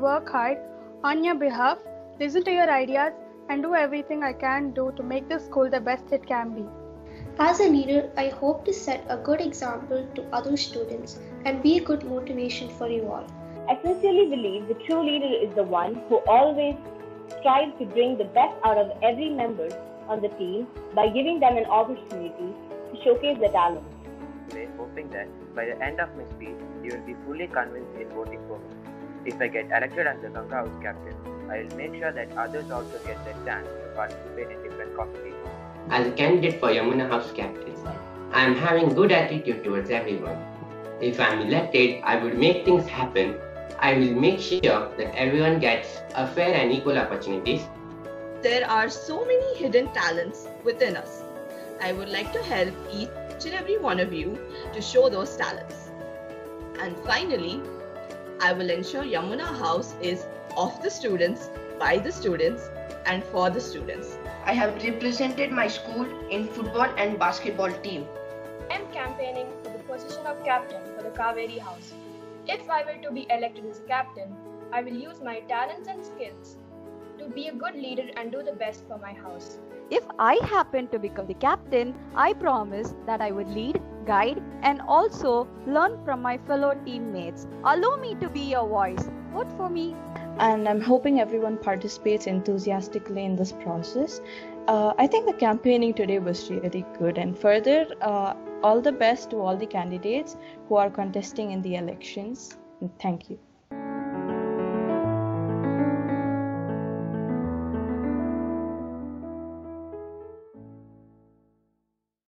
Work hard on your behalf, listen to your ideas, and do everything I can do to make this school the best it can be. As a leader, I hope to set a good example to other students and be a good motivation for you all. I sincerely believe the true leader is the one who always strives to bring the best out of every member on the team by giving them an opportunity to showcase their talents. today, hoping that by the end of my speech, you will be fully convinced in voting for me. If I get elected as the Ganga House captain, I will make sure that others also get the chance to participate in different competitions. As a candidate for Yamuna House captain, I am having good attitude towards everyone. If I am elected, I will make things happen. I will make sure that everyone gets a fair and equal opportunities. There are so many hidden talents within us. I would like to help each and every one of you to show those talents. And finally, I will ensure Yamuna House is of the students, by the students, and for the students. I have represented my school in football and basketball team. I am campaigning for the position of captain for the Kaveri House. If I were to be elected as a captain, I will use my talents and skills to be a good leader and do the best for my house. If I happen to become the captain, I promise that I would lead, guide, and also learn from my fellow teammates. Allow me to be your voice. Vote for me. and I'm hoping everyone participates enthusiastically in this process. Uh, I think the campaigning today was really good, and further, uh, all the best to all the candidates who are contesting in the elections. And thank you.